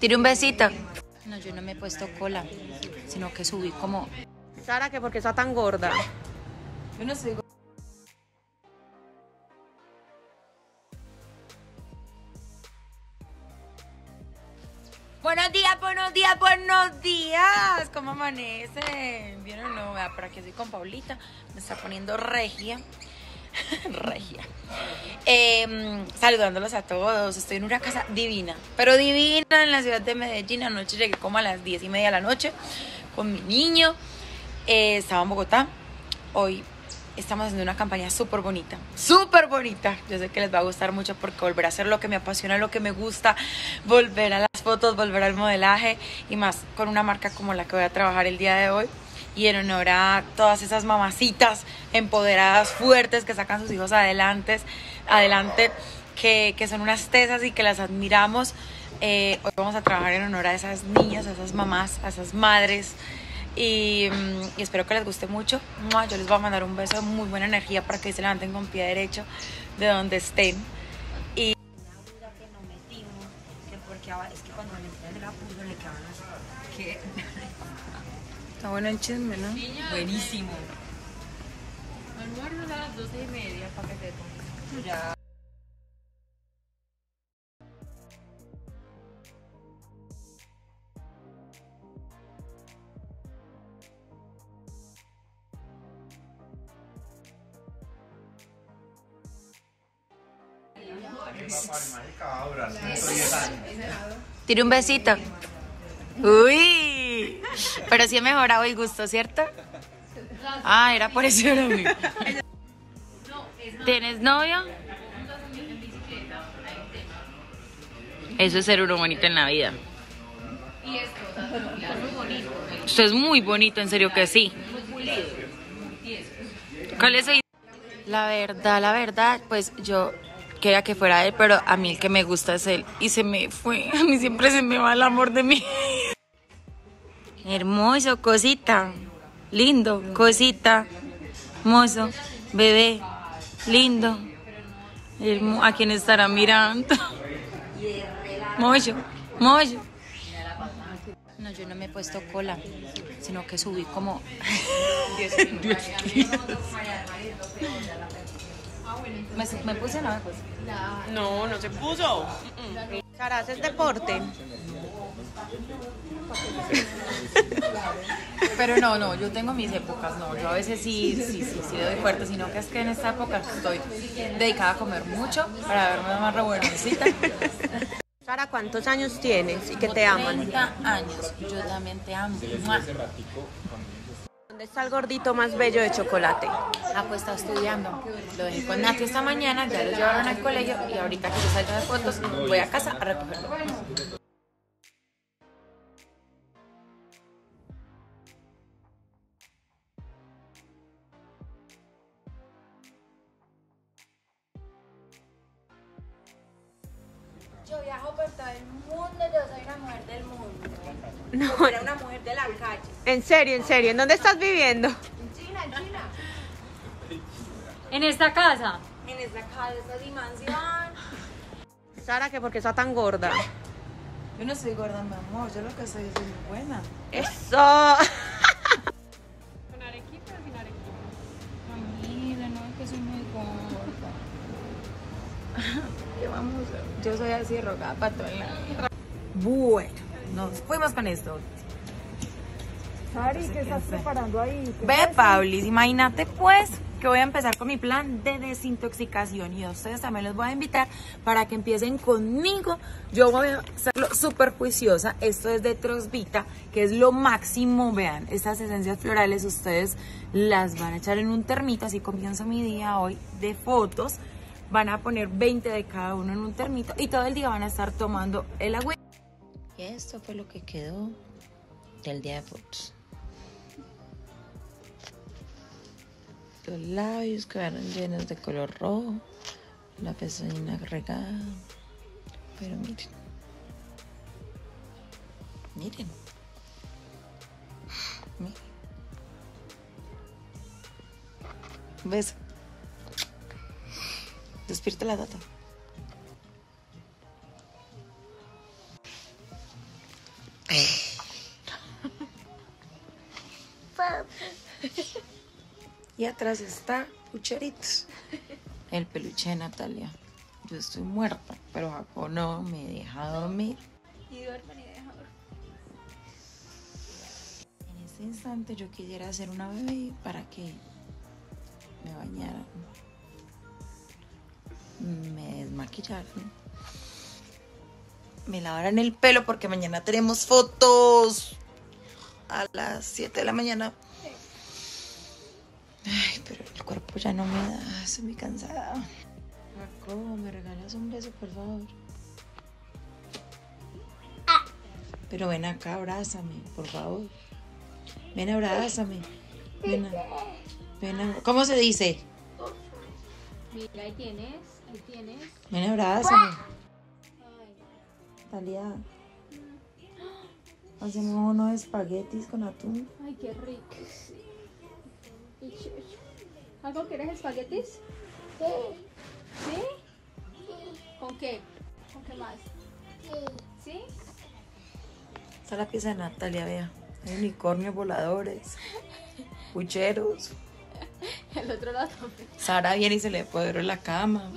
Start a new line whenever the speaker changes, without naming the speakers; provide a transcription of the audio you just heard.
Tire un besito. No, yo no me he puesto cola, sino que subí como...
Sara, que porque está tan gorda.
Yo no soy Buenos días, buenos días, buenos días. ¿Cómo amanecen? ¿Vieron? No, vea, por aquí estoy con Paulita. Me está poniendo regia. regia. Em, saludándolos a todos. Estoy en una casa divina, pero divina en la ciudad de Medellín. Anoche llegué como a las 10 y media de la noche con mi niño. Eh, estaba en Bogotá. Hoy estamos haciendo una campaña súper bonita, súper bonita. Yo sé que les va a gustar mucho porque volver a hacer lo que me apasiona, lo que me gusta, volver a las fotos, volver al modelaje y más con una marca como la que voy a trabajar el día de hoy. Y en honor a todas esas mamacitas empoderadas, fuertes, que sacan sus hijos adelante, adelante que, que son unas tesas y que las admiramos. Eh, hoy vamos a trabajar en honor a esas niñas, a esas mamás, a esas madres y, mm, espero que les guste mucho. Yo les voy a mandar un beso de muy buena energía para que se levanten con pie derecho de donde estén. Una duda que no metimos, que porque es que cuando le el apoyo le quedan las... ¿Qué? Está bueno el chisme, ¿no? Buenísimo.
Almuerzo a las doce y media para que sepan.
Ya. Tire un besito. Uy. Pero sí he mejorado el gusto, ¿cierto? Ah, era por eso era mi. ¿Tienes novio? Eso es ser uno bonito en la vida. Usted es muy bonito, en serio que sí. ¿Cuál es su- La verdad, la verdad, pues yo quería que fuera él, pero a mí el que me gusta es él. Y se me fue. A mí siempre se me va el amor de mí. Hermoso, cosita. Lindo, cosita. Mozo, bebé. Lindo. Hermo- ¿A quién estará mirando? Moyo, moyo. No, yo no me he puesto cola, sino que subí como 10 kilos. Me, me puse, no me puse.
No, no se puso. Sara, ¿haces deporte?
Pero no, no, yo tengo mis épocas, no. Yo a veces sí, sí, sí, sí doy fuerte, sino que es que en esta época estoy dedicada a comer mucho para verme más rebuenosita.
Sara, ¿cuántos años tienes y que te aman?
30 años, yo también te amo.
¿Dónde está el gordito más bello de chocolate?
Ah, pues está estudiando. Lo dejé con Nati esta mañana, ya lo llevaron al colegio y ahorita que yo salga de fotos voy a casa a recogerlo. Yo viajo por todo el mundo, yo soy una mujer del mundo.
No,
Era una mujer de la calle.
en serio, en serio. ¿En dónde estás viviendo?
En esta casa.
En esta casa, esta dimensión.
Sara, que porque está tan gorda.
Yo no soy gorda, mi amor. Yo lo que soy es muy buena.
Eso.
Yo soy así rogada para. Bueno, nos fuimos con esto.
Sari, ¿qué estás preparando ahí?
Ve, Paulis, imagínate pues que voy a empezar con mi plan de desintoxicación y a ustedes también los voy a invitar para que empiecen conmigo. Yo voy a hacerlo súper juiciosa. Esto es de Trosvita, que es lo máximo. Vean, estas esencias florales ustedes las van a echar en un termito, así comienzo mi día hoy de fotos. Van a poner 20 de cada uno en un termito y todo el día van a estar tomando el agua. Y esto fue lo que quedó del día de fotos. Los labios quedaron llenos de color rojo, la pestañina regada. Pero miren. Miren. Miren. Beso. Despierta la data. Y atrás está Pucheritos. El peluche de Natalia. Yo estoy muerta, pero Jaco no me deja dormir.
Y duerme ni deja dormir.
En ese instante yo quisiera hacer una bebé para que me bañara me desmaquillaran, me lavaran el pelo porque mañana tenemos fotos a las 7 de la mañana. Ay, pero el cuerpo ya no me da, estoy muy cansada. Jacobo, ¿me regalas un beso, por favor? Pero ven acá, abrázame, por favor. Ven, abrázame. Ven, a- ven a- ¿Cómo se dice?
Mira, ahí tienes, ahí tienes.
Ven, abrázame. Talia. Hacemos unos espaguetis con atún.
ay qué rico. ¿Algo quieres espaguetis? Sí. ¿Sí? ¿Con qué? ¿Con qué más? ¿Sí?
Está la pieza de Natalia, vea. Hay unicornios voladores, pucheros.
El otro lado también.
Sara viene y se le apoderó la cama.